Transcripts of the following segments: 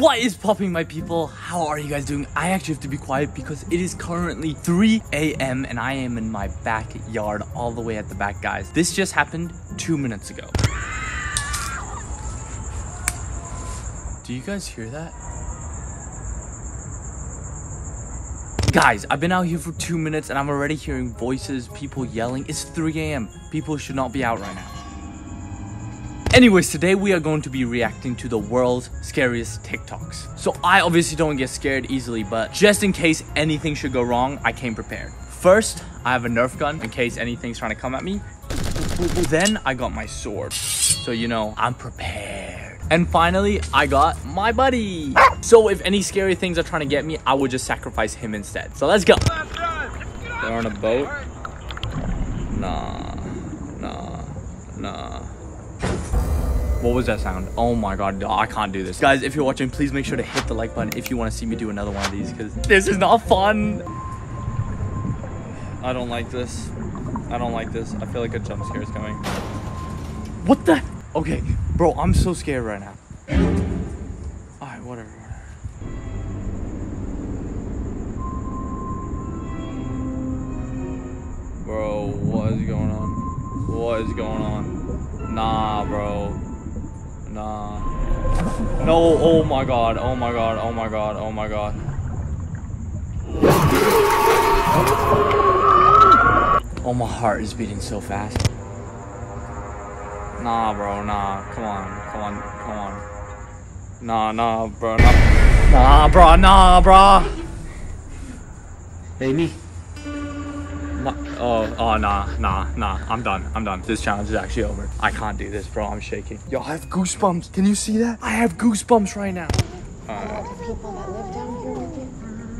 What is popping, my people? How are you guys doing? I actually have to be quiet because it is currently 3 a.m. and I am in my backyard all the way at the back, guys. This just happened two minutes ago. Do you guys hear that? Guys, I've been out here for two minutes and I'm already hearing voices, people yelling. It's 3 a.m. People should not be out right now. Anyways, today we are going to be reacting to the world's scariest TikToks. So I obviously don't get scared easily, but just in case anything should go wrong, I came prepared. First, I have a Nerf gun in case anything's trying to come at me. Then I got my sword. So you know, I'm prepared. And finally, I got my buddy. So if any scary things are trying to get me, I would just sacrifice him instead. So let's go. They're on a boat. Nah, nah, nah. What was that sound? Oh my god, I can't do this. Guys, if you're watching, please make sure to hit the like button if you want to see me do another one of these because this is not fun. I don't like this. I don't like this. I feel like a jump scare is coming. What the? Okay, bro, I'm so scared right now. Alright, whatever. Bro, what is going on? What is going on? Nah, bro. No, oh my god, oh my god, oh my god, oh my god. Oh, my heart is beating so fast. Nah, bro, nah. Come on, come on, come on. Nah, nah, bro, nah. Nah, bro, nah, bro. Amy. Nah, oh, oh, nah, nah, nah. I'm done. I'm done. This challenge is actually over. I can't do this, bro. I'm shaking. Yo, I have goosebumps. Can you see that? I have goosebumps right now. Uh, are the people that live down here with you?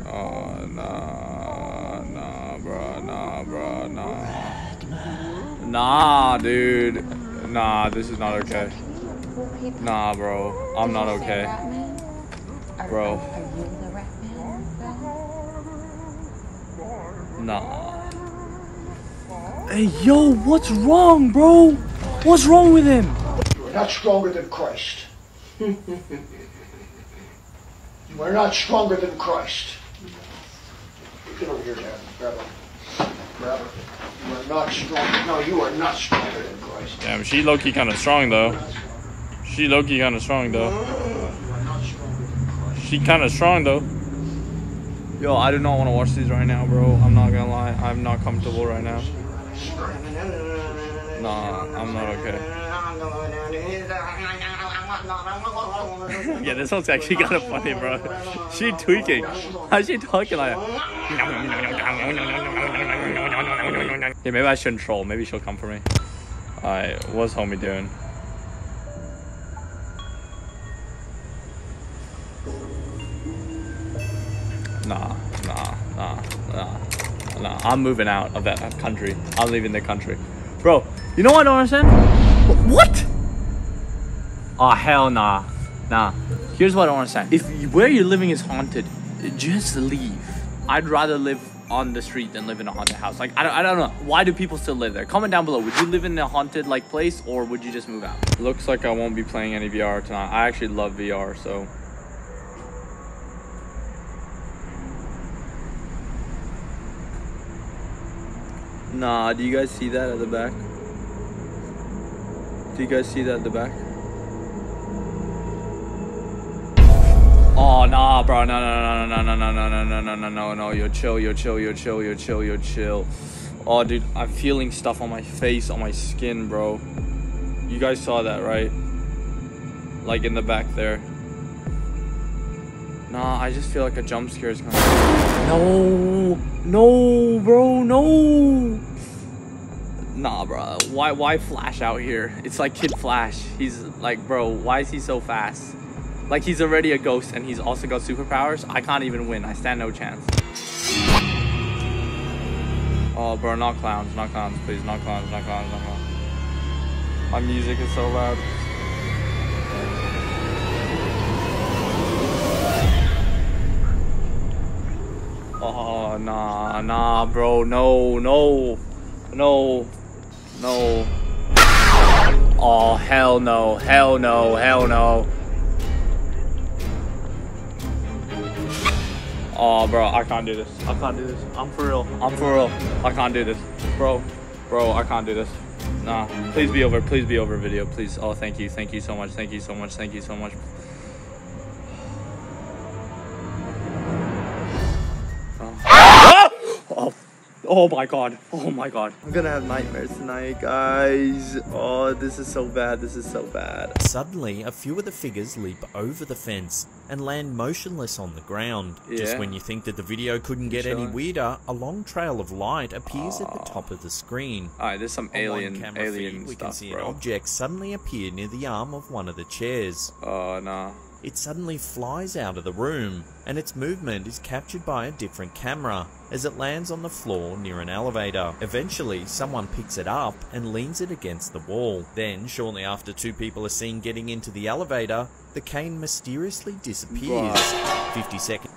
Oh, nah, nah, bro, nah, bro, nah. Nah, dude. Nah, this is not okay. Nah, bro. I'm Did not you okay. rat man? Are, Bro. Are you the rat man? Nah. Hey, yo, what's wrong, bro? What's wrong with him? You are not stronger than Christ. you are not stronger than Christ. Get over here, Dad. Grab her. Grab her. You are not strong. No, you are not stronger than Christ. Damn, she low-key kind of strong, though. She low-key kind of strong, though. You are not stronger than Christ. She kind of strong, though. Yo, I do not want to watch these right now, bro. I'm not gonna lie. I'm not comfortable right now. Nah, I'm not okay. Yeah, this one's actually kind of funny, bro. She tweaking. How's she talking like that? Yeah, maybe I shouldn't troll. Maybe she'll come for me. Alright, what's homie doing? I'm moving out of that country. I'm leaving the country. Bro, you know what I don't understand? What? Oh, hell nah. Nah. Here's what I don't understand. If where you're living is haunted, just leave. I'd rather live on the street than live in a haunted house. Like, I don't, I don't know. Why do people still live there? Comment down below. Would you live in a haunted, like, place or would you just move out? Looks like I won't be playing any VR tonight. I actually love VR, so... Nah, do you guys see that at the back? Do you guys see that at the back? Oh nah, bro, no, no, no, no, no, no, no, no, no, no, no, no, yo, chill, yo, chill, yo, chill, yo, chill, yo, chill. Oh, dude, I'm feeling stuff on my face, on my skin, bro. You guys saw that, right? Like in the back there. Nah, I just feel like a jump scare is coming. No, no, bro, no. Nah, bro. Why, why Flash out here? It's like Kid Flash. He's like, bro, why is he so fast? Like he's already a ghost and he's also got superpowers. I can't even win. I stand no chance. Oh, bro, not clowns, not clowns, please, not clowns, not clowns, not clowns. My music is so loud. Oh, nah, nah, bro, no, no, no, no. Oh, hell no, hell no, hell no. Oh, bro, I can't do this. I can't do this. I'm for real. I'm for real. I can't do this. Bro, bro, I can't do this. Nah, please be over. Please be over video. Please. Oh, thank you. Thank you so much. Thank you so much. Thank you so much. Oh my god. Oh my god. I'm gonna have nightmares tonight, guys. Oh, this is so bad. This is so bad. Suddenly, a few of the figures leap over the fence and land motionless on the ground. Just when you think that the video couldn't get any weirder, a long trail of light appears at the top of the screen. Alright, there's some On alien camera alien feed, we stuff, can see bro. an object suddenly appear near the arm of one of the chairs. Oh, nah. It suddenly flies out of the room, and its movement is captured by a different camera as it lands on the floor near an elevator. Eventually, someone picks it up and leans it against the wall. Then, shortly after two people are seen getting into the elevator, the cane mysteriously disappears. 50 seconds.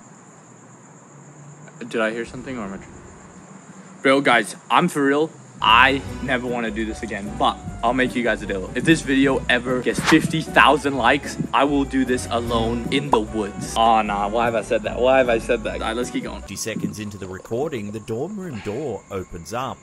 Did I hear something or am I? Bro, guys, I'm for real. I never want to do this again, but I'll make you guys a deal. If this video ever gets 50,000 likes, I will do this alone in the woods. Oh, nah. Why have I said that? Why have I said that? All right, let's keep going. 50 seconds into the recording, the dorm room door opens up.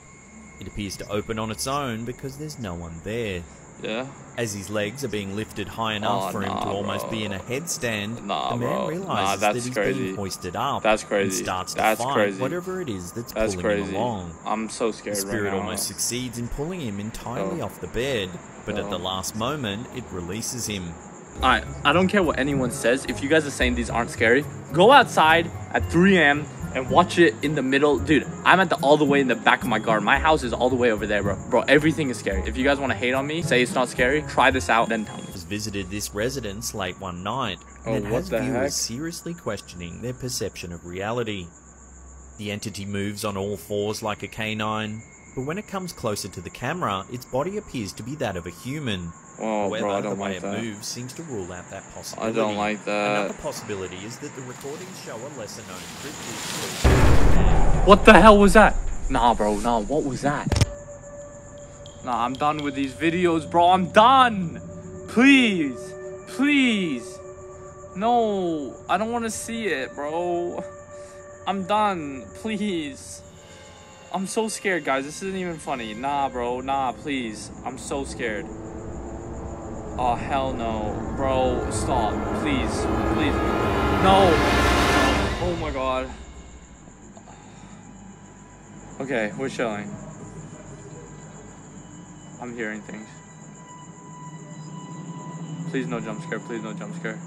It appears to open on its own because there's no one there. Yeah. As his legs are being lifted high enough Oh, for him to nah, almost bro. be in a headstand, Nah, the man bro. Nah, realizes that's that he's crazy. being hoisted up. That's And crazy. starts to That's fight crazy. whatever it is that's That's pulling him crazy. along. I'm so scared. The spirit right almost succeeds in pulling him entirely Oh. off the bed, but at the Oh. last moment, it releases him. Alright, I don't care what anyone says. If you guys are saying these aren't scary, go outside at 3 a.m. and watch it in the middle. Dude, I'm at the all the way in the back of my garden. My house is all the way over there, bro. Bro, everything is scary. If you guys want to hate on me, say it's not scary, try this out, then tell me. Has visited this residence late one night, Oh, and it what has viewers heck? seriously questioning their perception of reality. The entity moves on all fours like a canine, but when it comes closer to the camera, its body appears to be that of a human. Oh, However, bro, I the don't way like it that. moves seems to rule out that I possibility. don't like that. Another possibility is that the recordings show a lesser known cryptid. What the hell was that? Nah, bro, nah, what was that? Nah, I'm done with these videos, bro. I'm done. Please, please. No, I don't want to see it, bro. I'm done. Please. I'm so scared, guys. This isn't even funny. Nah, bro. Nah, please. I'm so scared. Oh, hell no. Bro, stop. Please. Please. No. Oh my god. Okay, we're chilling. I'm hearing things. Please no jump scare, please no jump scare.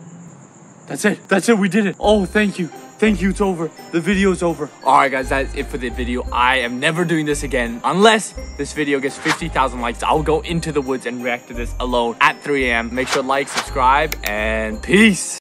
That's it, that's it, we did it. Oh, thank you. Thank you, it's over. The video's over. Alright guys, that's it for the video. I am never doing this again. Unless this video gets 50,000 likes, I'll go into the woods and react to this alone at 3 a.m. Make sure to like, subscribe, and peace.